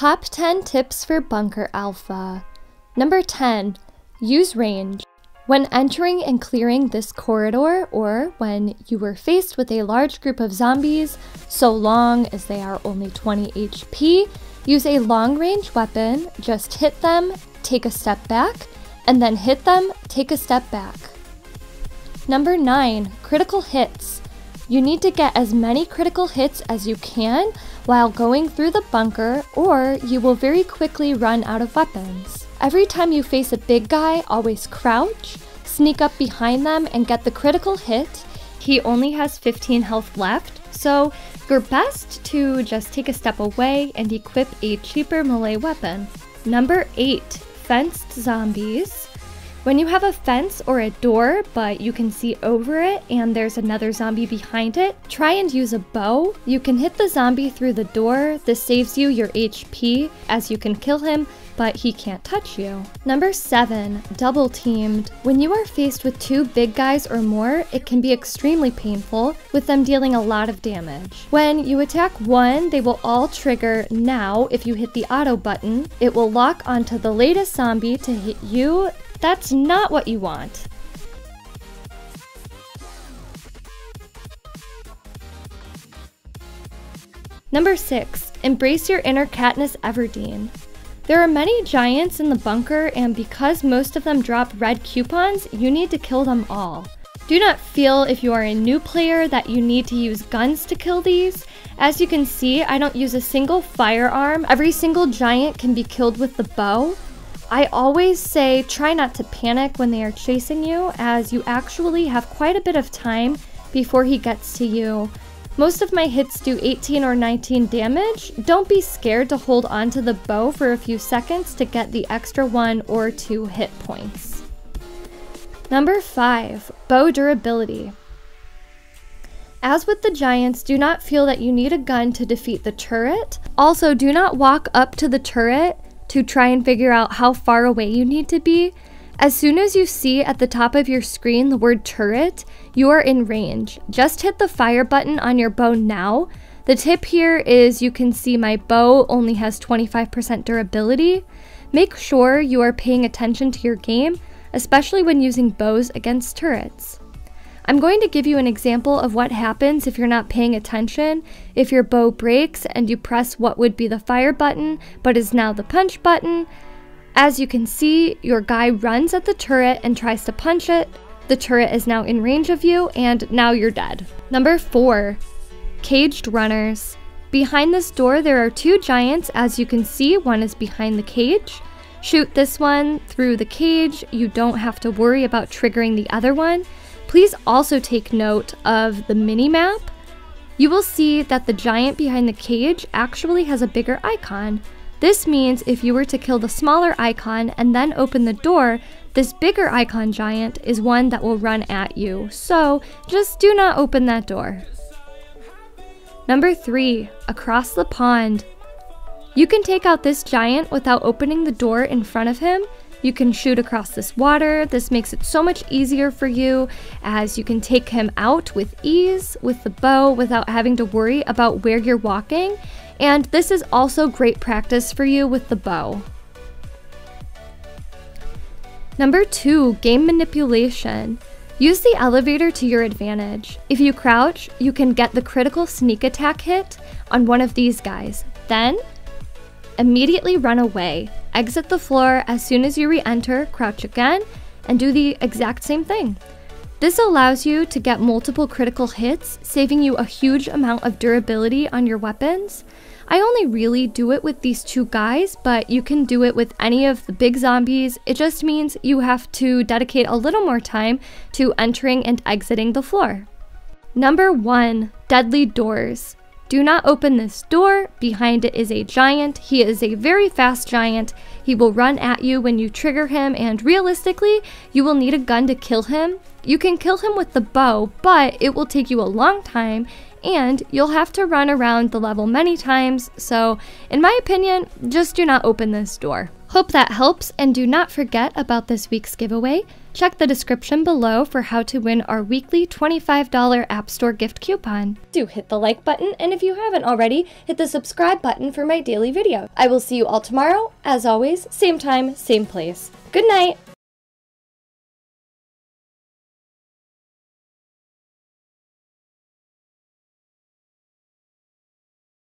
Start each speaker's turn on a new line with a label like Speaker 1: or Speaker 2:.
Speaker 1: Top 10 tips for Bunker Alfa. Number 10. Use range. When entering and clearing this corridor, or when you were faced with a large group of zombies, so long as they are only 20 HP, use a long range weapon, just hit them, take a step back, and then hit them, take a step back. Number 9. Critical hits. You need to get as many critical hits as you can while going through the bunker, or you will very quickly run out of weapons. Every time you face a big guy, always crouch, sneak up behind them, and get the critical hit. He only has 15 health left, so you're best to just take a step away and equip a cheaper melee weapon. Number 8. Fenced Zombies. When you have a fence or a door, but you can see over it and there's another zombie behind it, try and use a bow. You can hit the zombie through the door. This saves you your HP as you can kill him, but he can't touch you. Number 7. Double Teamed. When you are faced with two big guys or more, it can be extremely painful, with them dealing a lot of damage. When you attack one, they will all trigger now if you hit the auto button. It will lock onto the latest zombie to hit you that's not what you want. Number 6. Embrace your inner Katniss Everdeen. There are many giants in the bunker, and because most of them drop red coupons, you need to kill them all. Do not feel if you are a new player that you need to use guns to kill these. As you can see, I don't use a single firearm. Every single giant can be killed with the bow. I always say try not to panic when they are chasing you, as you actually have quite a bit of time before he gets to you. Most of my hits do 18 or 19 damage. Don't be scared to hold onto the bow for a few seconds to get the extra one or two hit points. Number 5. Bow Durability. As with the giants, do not feel that you need a gun to defeat the turret. Also, do not walk up to the turret to try and figure out how far away you need to be, as soon as you see at the top of your screen the word turret, you are in range. Just hit the fire button on your bow now. The tip here is you can see my bow only has 25% durability. Make sure you are paying attention to your game, especially when using bows against turrets. I'm going to give you an example of what happens if you're not paying attention, if your bow breaks and you press what would be the fire button but is now the punch button. As you can see, your guy runs at the turret and tries to punch it. The turret is now in range of you and now you're dead. Number 4. Caged Runners. Behind this door there are two giants as you can see, one is behind the cage. Shoot this one through the cage, you don't have to worry about triggering the other one. Please also take note of the mini map. You will see that the giant behind the cage actually has a bigger icon. This means if you were to kill the smaller icon and then open the door, this bigger icon giant is one that will run at you. So just do not open that door. Number 3. Across the pond. You can take out this giant without opening the door in front of him you can shoot across this water. This makes it so much easier for you as you can take him out with ease with the bow without having to worry about where you're walking. And this is also great practice for you with the bow. Number two, game manipulation. Use the elevator to your advantage. If you crouch, you can get the critical sneak attack hit on one of these guys. Then, immediately run away. Exit the floor as soon as you re-enter, crouch again, and do the exact same thing. This allows you to get multiple critical hits, saving you a huge amount of durability on your weapons. I only really do it with these two guys, but you can do it with any of the big zombies. It just means you have to dedicate a little more time to entering and exiting the floor. Number 1. Deadly Doors. Do not open this door. Behind it is a giant. He is a very fast giant. He will run at you when you trigger him, and realistically, you will need a gun to kill him. You can kill him with the bow, but it will take you a long time, and you'll have to run around the level many times, so, in my opinion, just do not open this door. Hope that helps, and do not forget about this week's giveaway. Check the description below for how to win our weekly $25 App Store gift coupon. Do hit the like button, and if you haven't already, hit the subscribe button for my daily video. I will see you all tomorrow, as always, same time, same place. Good night!